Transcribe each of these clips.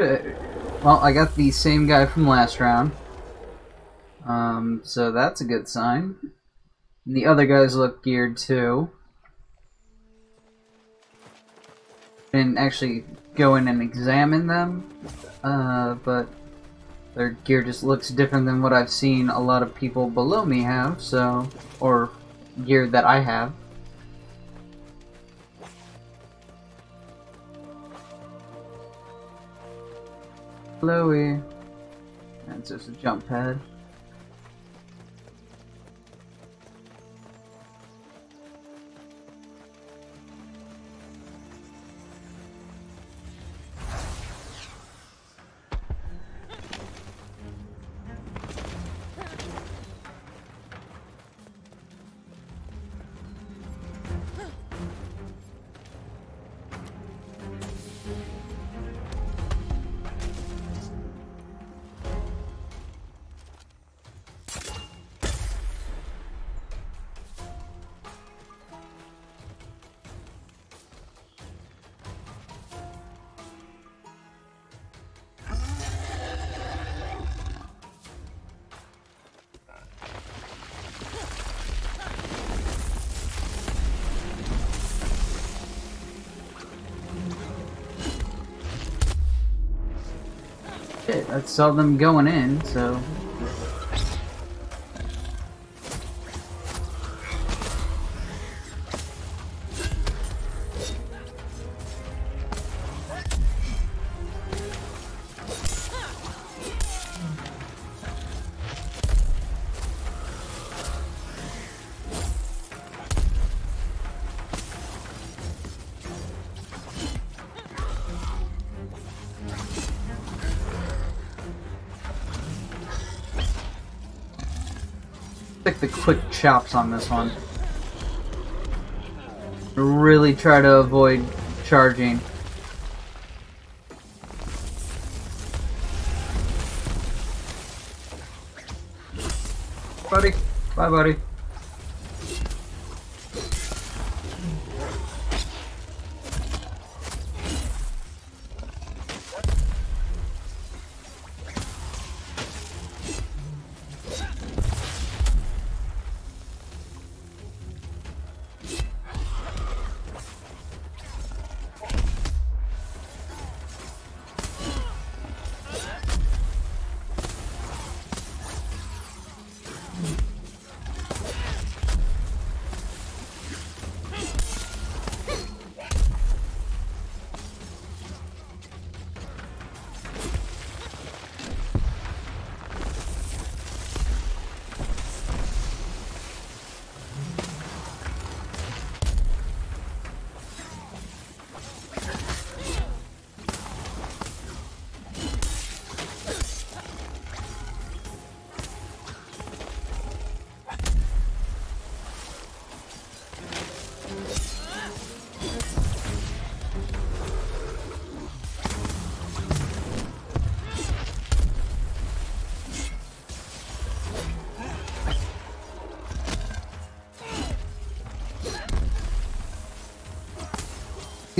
Uh, Well, I got the same guy from last round. Um, so that's a good sign. And the other guys look geared too. Didn't actually go in and examine them, uh, but their gear just looks different than what I've seen a lot of people below me have, so, or gear that I have. Chloe. That's just a jump pad. Saw them going in, so. Stick the quick chops on this one. Really try to avoid charging. Buddy. Bye, buddy.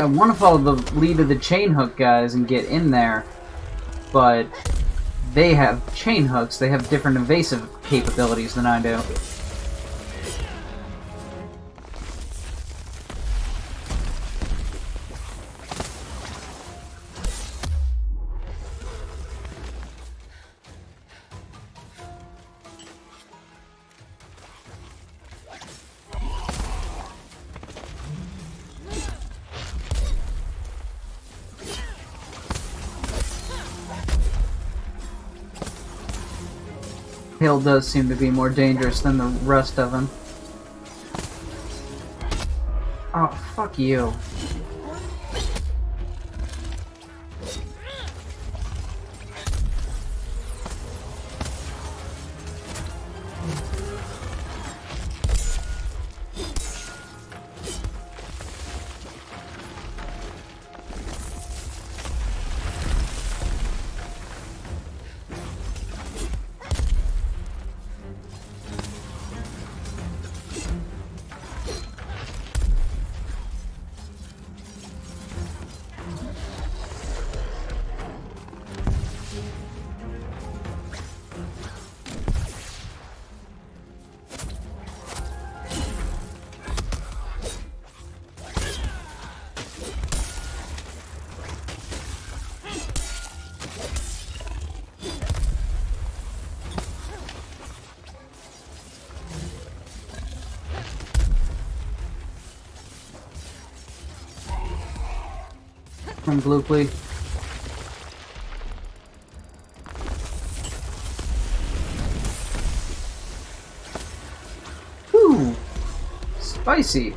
I want to follow the lead of the chain hook guys and get in there, but they have chain hooks. They have different evasive capabilities than I do. Hill does seem to be more dangerous than the rest of them. Oh, fuck you. From Blooply. Whew! Spicy!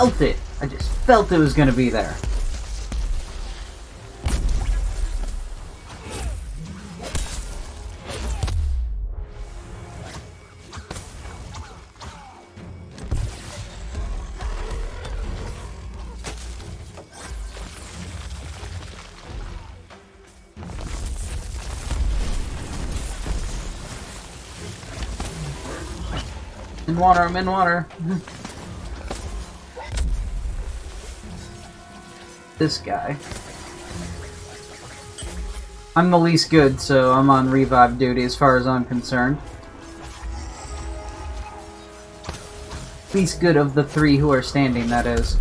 Felt it! I just felt it was gonna be there. In water, I'm in water. this guy. I'm the least good, so I'm on revive duty as far as I'm concerned. Least good of the three who are standing, that is.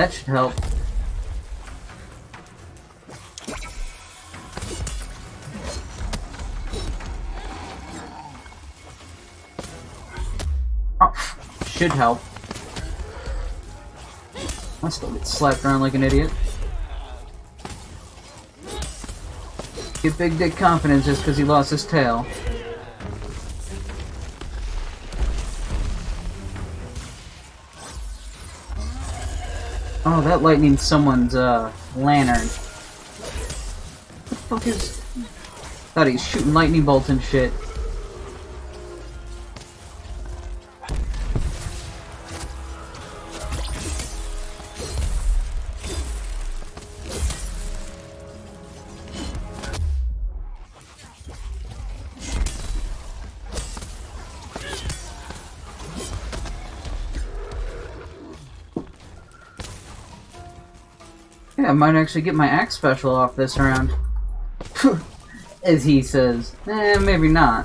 That should help. Oh, should help. I still get slapped around like an idiot. Get big dick confidence just because he lost his tail. Oh, that lightning someone's uh lantern. What the fuck is? Thought he's shooting lightning bolts and shit. I might actually get my axe special off this round. As he says. Eh, maybe not.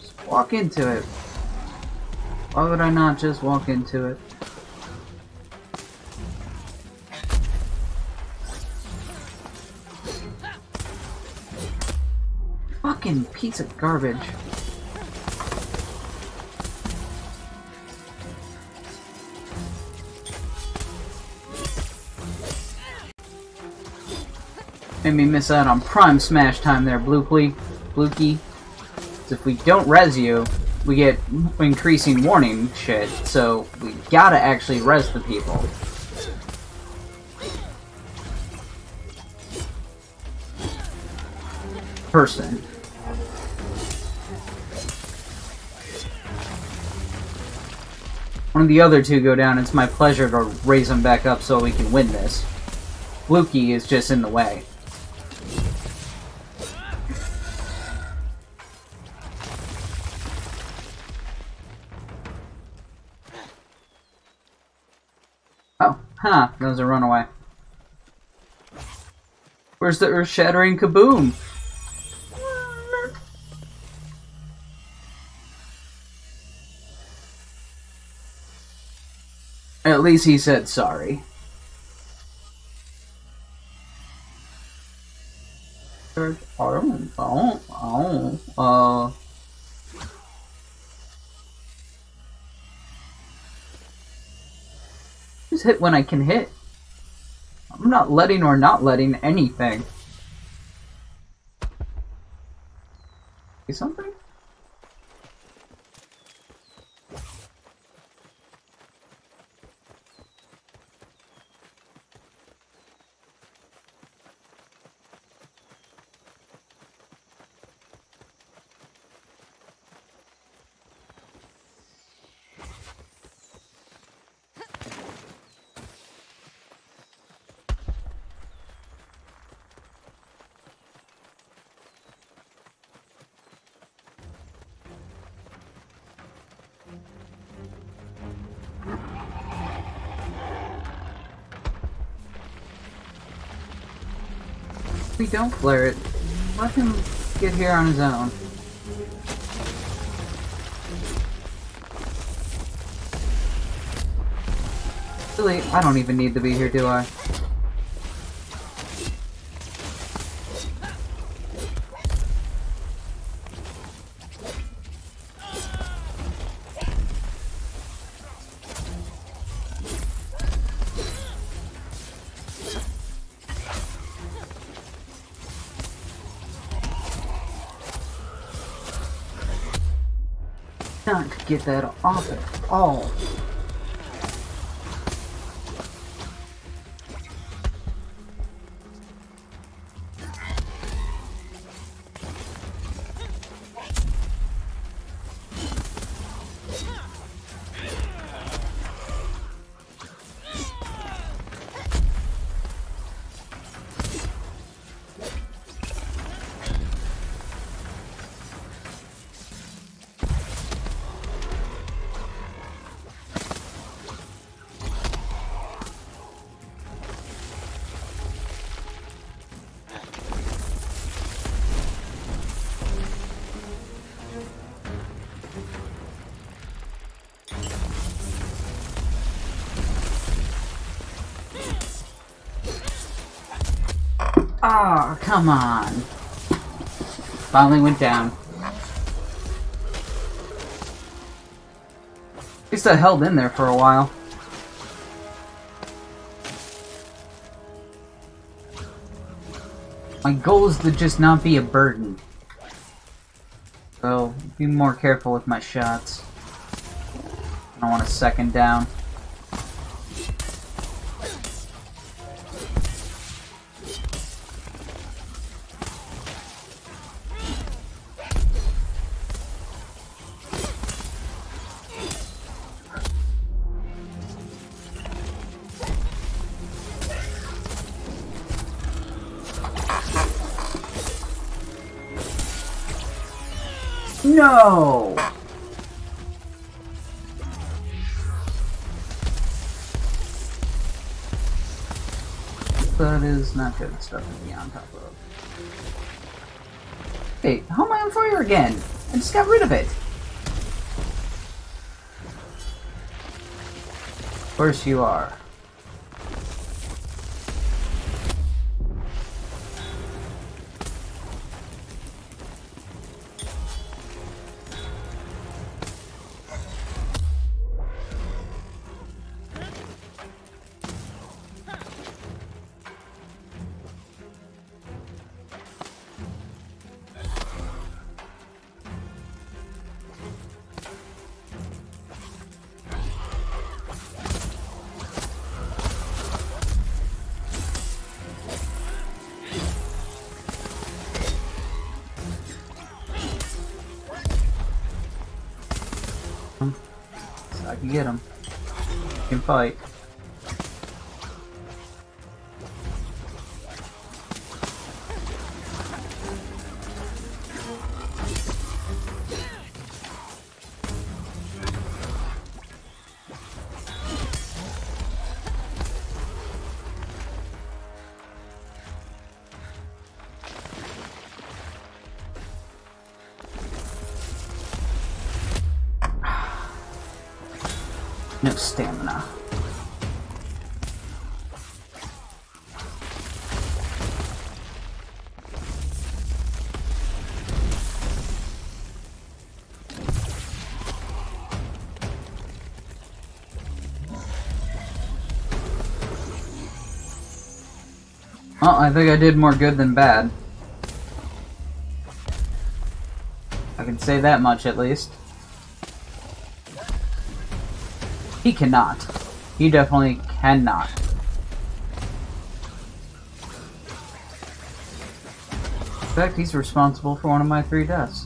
Just walk into it. Why would I not just walk into it? Fucking piece of garbage. Made me miss out on prime smash time there, Blooply. Blukey. if we don't res you, we get increasing warning shit, so we gotta actually res the people. Person. One of the other two go down, it's my pleasure to raise them back up so we can win this. Fluky is just in the way. Huh, that was a runaway. Where's the earth-shattering kaboom? At least he said sorry. I don't, uh... Just hit when I can hit. I'm not letting or not letting anything. See something? We don't flare it, let him get here on his own. Really, I don't even need to be here, do I? Get that off at all. Oh, come on. Finally went down. At least I held in there for a while. My goal is to just not be a burden. So, be more careful with my shots. I don't want a second down. No! That is not good stuff to be on top of. Hey, how am I on fire again? I just got rid of it. Of course you are. Can get him. Can fight. No stamina. Well, I think I did more good than bad. I can say that much at least. He cannot. He definitely cannot. In fact, he's responsible for one of my three deaths.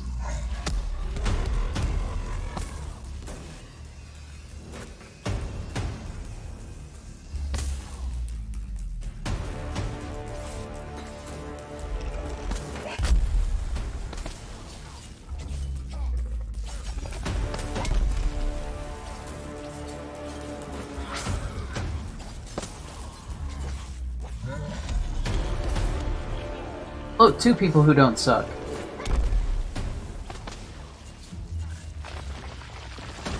Look, two people who don't suck.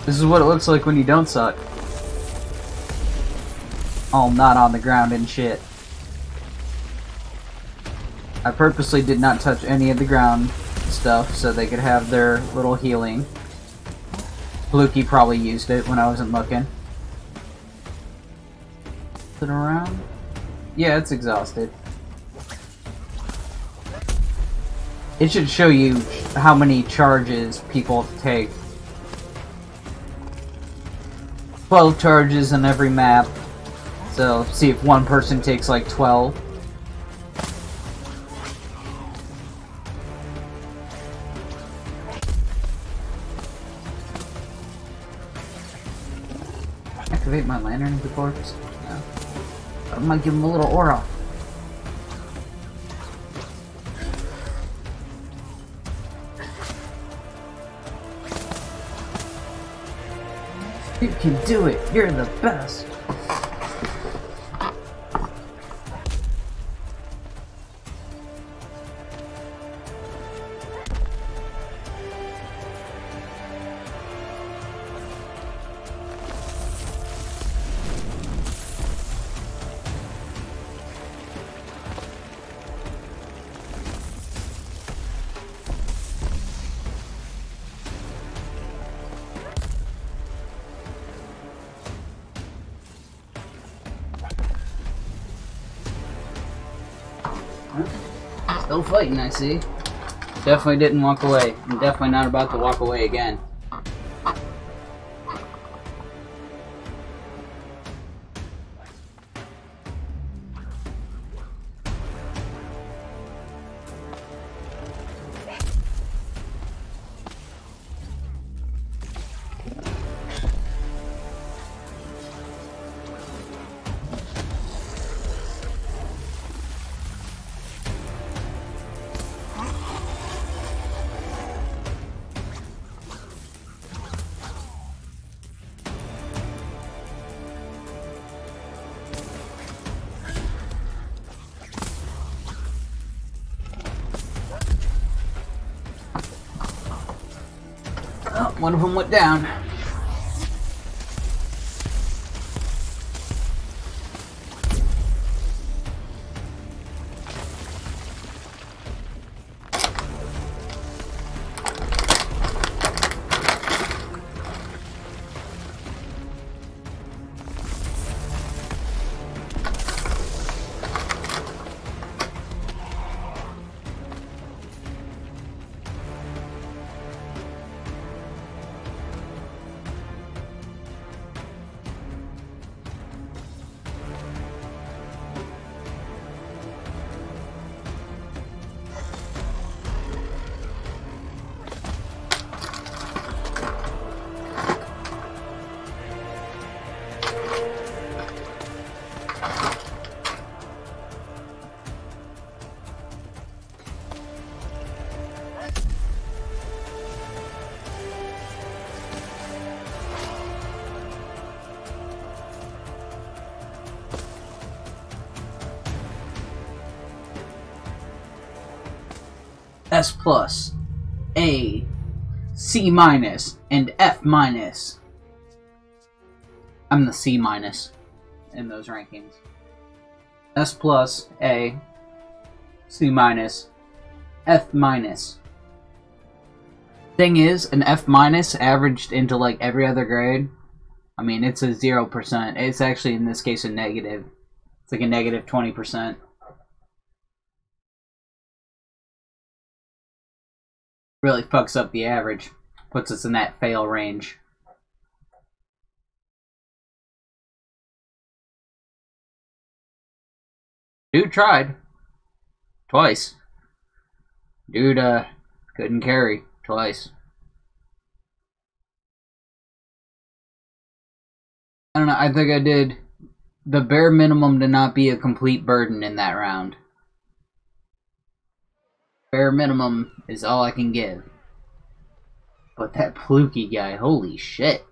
This is what it looks like when you don't suck. All not on the ground and shit. I purposely did not touch any of the ground stuff so they could have their little healing. Fluky probably used it when I wasn't looking. Is it around? Yeah, it's exhausted. It should show you how many charges people take. 12 charges on every map. So, see if one person takes like 12. Activate my lantern corpse? No. I oh. might give him a little aura. You can do it. You're the best. Still fighting, I see. Definitely didn't walk away. I'm definitely not about to walk away again. One of them went down. S plus, A, C minus, and F minus. I'm the C minus in those rankings. S plus, A, C minus, F minus. Thing is, an F minus averaged into like every other grade. I mean, it's a 0%. It's actually, in this case, a negative. It's like a negative 20%. Really fucks up the average. Puts us in that fail range. Dude tried. Twice. Dude, uh, couldn't carry. Twice. I don't know, I think I did the bare minimum to not be a complete burden in that round. Bare minimum is all I can give. But that Pluky guy, holy shit.